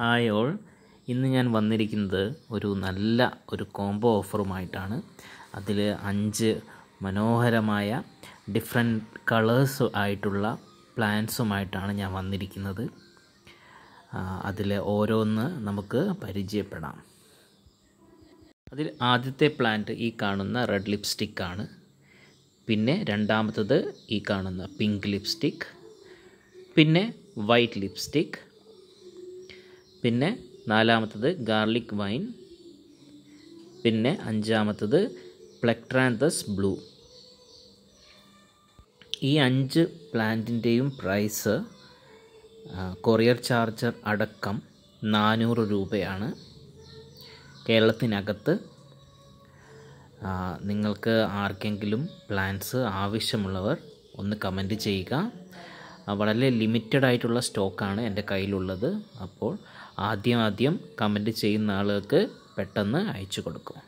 Hi all. ഇന്ന് ഞാൻ വന്നിരിക്കുന്നത് ഒരു നല്ല ഒരു കോംബോ ഓഫറുമായിട്ടാണ് അതിൽ അഞ്ച് മനോഹരമായ ഡിഫറെന്റ് കളേഴ്സ് ആയിട്ടുള്ള പ്ലാൻസുമായിട്ടാണ് ഞാൻ വന്നിരിക്കുന്നത്. അതിൽ ഓരോന്ന് നമുക്ക് പരിചയപ്പെടാം. അതിൽ ആദ്യത്തെ പ്ലാന്റ് ഈ കാണുന്ന റെഡ് ലിപ്സ്റ്റിക് ആണ്. പിന്നെ രണ്ടാമത്തത് ഈ കാണുന്ന പിങ്ക് ലിപ്സ്റ്റിക് പിന്നെ വൈറ്റ് ലിപ്സ്റ്റിക് പിന്നെ നാലാമത്തത് ഗാർലിക് വൈൻ പിന്നെ അഞ്ചാമത്തത് പ്ലക്ട്രാൻതസ് ബ്ലൂ. ഈ അഞ്ച് പ്ലാന്റിന്റെയും പ്രൈസ് കൊറിയർ ചാർജർ അടക്കം നാനൂറ് രൂപയാണ്. കേരളത്തിനകത്ത് നിങ്ങൾക്ക് ആർക്കെങ്കിലും പ്ലാൻസ് ആവശ്യമുള്ളവർ ഒന്ന് കമന്റ് ചെയ്യുക. വളരെ ലിമിറ്റഡ് ആയിട്ടുള്ള സ്റ്റോക്കാണ് എന്റെ കയ്യിലുള്ളത്. അപ്പോൾ ആദ്യം ആദ്യം കമന്റ് ചെയ്യുന്ന ആളുകൾക്ക് പെട്ടെന്ന് അയച്ചു കൊടുക്കും.